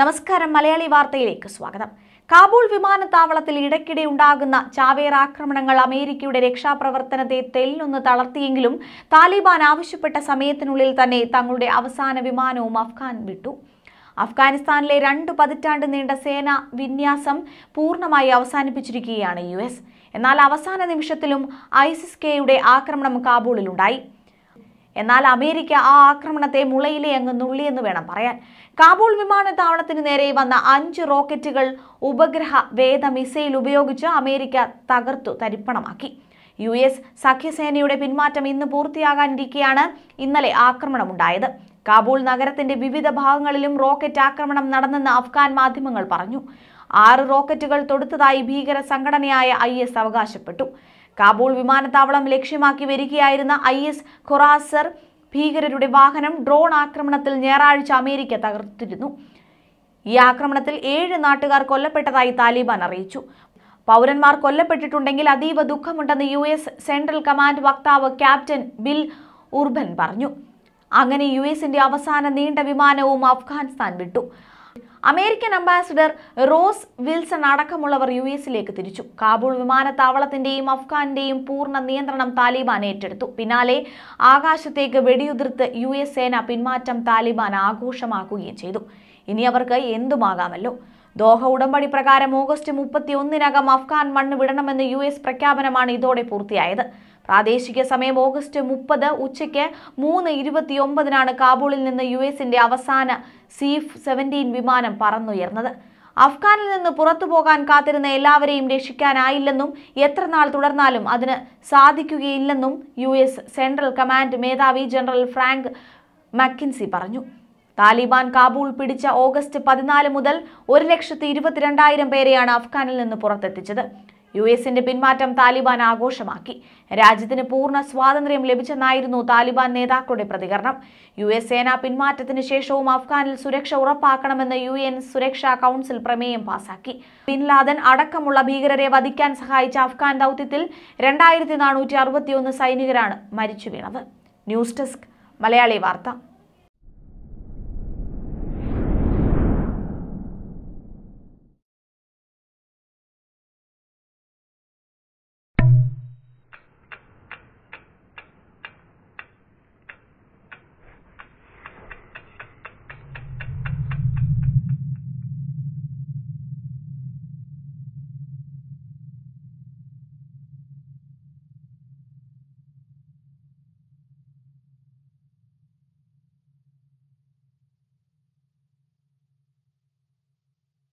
നമസ്കാരം മലയാളി വാർത്തയിലേക്ക് സ്വാഗതം. കാബൂൾ വിമാനത്താവളത്തിൽ ഇടയ്ക്കിടെ ഉണ്ടാകുന്ന ചാവേർ ആക്രമണങ്ങൾ അമേരിക്കയുടെ രക്ഷാപ്രവർത്തനത്തെ തെല്ലൊന്ന് തളർത്തിയെങ്കിലും താലിബാൻ ആവശ്യപ്പെട്ട സമയത്തിനുള്ളിൽ തന്നെ തങ്ങളുടെ അവസാന വിമാനവും അഫ്ഗാൻ വിട്ടു. അഫ്ഗാനിസ്ഥാനിലെ രണ്ട് പതിറ്റാണ്ട് നീണ്ട സേനാ വിന്യാസം പൂർണമായി അവസാനിപ്പിച്ചിരിക്കുകയാണ് യു എന്നാൽ അവസാന നിമിഷത്തിലും ഐസിസ് കെയുടെ ആക്രമണം കാബൂളിലുണ്ടായി. എന്നാൽ അമേരിക്ക ആ ആക്രമണത്തെ മുളയിലെ അങ്ങ് നുള്ളിയെന്ന് വേണം പറയാൻ. കാബൂൾ വിമാനത്താവളത്തിന് നേരെ വന്ന അഞ്ച് റോക്കറ്റുകൾ ഉപഗ്രഹ വേദ മിസൈൽ ഉപയോഗിച്ച് അമേരിക്ക തകർത്തു തരിപ്പണമാക്കി. യു എസ് സഖ്യസേനയുടെ പിന്മാറ്റം ഇന്ന് പൂർത്തിയാകാനിരിക്കെയാണ് ഇന്നലെ ആക്രമണമുണ്ടായത്. കാബൂൾ നഗരത്തിന്റെ വിവിധ ഭാഗങ്ങളിലും റോക്കറ്റ് ആക്രമണം നടന്നെന്ന് അഫ്ഗാൻ മാധ്യമങ്ങൾ പറഞ്ഞു. ആറ് റോക്കറ്റുകൾ തൊടുത്തതായി ഭീകര സംഘടനയായ ഐ അവകാശപ്പെട്ടു. കാബൂൾ വിമാനത്താവളം ലക്ഷ്യമാക്കി വരികയായിരുന്ന ഐ എസ് ഖൊറാസർ ഭീകരരുടെ വാഹനം ഡ്രോൺ ആക്രമണത്തിൽ ഞായറാഴ്ച അമേരിക്ക തകർത്തിരുന്നു. ഈ ആക്രമണത്തിൽ ഏഴ് നാട്ടുകാർ കൊല്ലപ്പെട്ടതായി താലിബാൻ അറിയിച്ചു. പൗരന്മാർ കൊല്ലപ്പെട്ടിട്ടുണ്ടെങ്കിൽ അതീവ ദുഃഖമുണ്ടെന്ന് യു എസ് സെൻട്രൽ കമാൻഡ് വക്താവ് ക്യാപ്റ്റൻ ബിൽ ഉർബൻ പറഞ്ഞു. അങ്ങനെ യു എസിന്റെ അവസാന നീണ്ട വിമാനവും അഫ്ഗാനിസ്ഥാൻ വിട്ടു. അമേരിക്കൻ അംബാസിഡർ റോസ് വിൽസൺ അടക്കമുള്ളവർ യു എസിലേക്ക് തിരിച്ചു. കാബൂൾ വിമാനത്താവളത്തിന്റെയും അഫ്ഗാന്റെയും പൂർണ നിയന്ത്രണം താലിബാൻ ഏറ്റെടുത്തു. പിന്നാലെ ആകാശത്തേക്ക് വെടിയുതിർത്ത് യു എസ് സേന പിന്മാറ്റം താലിബാൻ ആഘോഷമാക്കുകയും ചെയ്തു. ഇനി അവർക്ക് എന്തുമാകാമല്ലോ? ദോഹ ഉടമ്പടി പ്രകാരം ഓഗസ്റ്റ് മുപ്പത്തി ഒന്നിനകം അഫ്ഗാൻ മണ്ണ് വിടണമെന്ന് യു എസ് പ്രഖ്യാപനമാണ് ഇതോടെ പൂർത്തിയായത്. പ്രാദേശിക സമയം ഓഗസ്റ്റ് മുപ്പത് ഉച്ചയ്ക്ക് മൂന്ന് ഇരുപത്തിയൊമ്പതിനാണ് കാബൂളിൽ നിന്ന് യു എസിന്റെ അവസാന സീഫ് സെവന്റീൻ വിമാനം പറന്നുയർന്നത്. അഫ്ഗാനിൽ നിന്ന് പുറത്തു പോകാൻ കാത്തിരുന്ന എല്ലാവരെയും രക്ഷിക്കാനായില്ലെന്നും എത്ര നാൾ തുടർന്നാലും അതിന് സാധിക്കുകയില്ലെന്നും യു എസ് സെൻട്രൽ കമാൻഡ് മേധാവി ജനറൽ ഫ്രാങ്ക് മക്കിൻസി പറഞ്ഞു. താലിബാൻ കാബൂൾ പിടിച്ച ഓഗസ്റ്റ് പതിനാല് മുതൽ ഒരു ലക്ഷത്തി ഇരുപത്തിരണ്ടായിരം പേരെയാണ് അഫ്ഗാനിൽ നിന്ന് പുറത്തെത്തിച്ചത്. യു എസിന്റെ പിന്മാറ്റം താലിബാൻ ആഘോഷമാക്കി. രാജ്യത്തിന് പൂർണ സ്വാതന്ത്ര്യം ലഭിച്ചെന്നായിരുന്നു താലിബാൻ നേതാക്കളുടെ പ്രതികരണം. യു എസ് സേന പിന്മാറ്റത്തിന് ശേഷവും അഫ്ഗാനിൽ സുരക്ഷ ഉറപ്പാക്കണമെന്ന് യു എൻ സുരക്ഷാ കൗൺസിൽ പ്രമേയം പാസാക്കി. ബിൻ ലാദൻ അടക്കമുള്ള ഭീകരരെ വധിക്കാൻ സഹായിച്ച അഫ്ഗാൻ ദൗത്യത്തിൽ രണ്ടായിരത്തി നാനൂറ്റി അറുപത്തിയൊന്ന് സൈനികരാണ് മരിച്ചു വീണത് ന്യൂസ് ഡെസ്ക് മലയാളി വാർത്ത.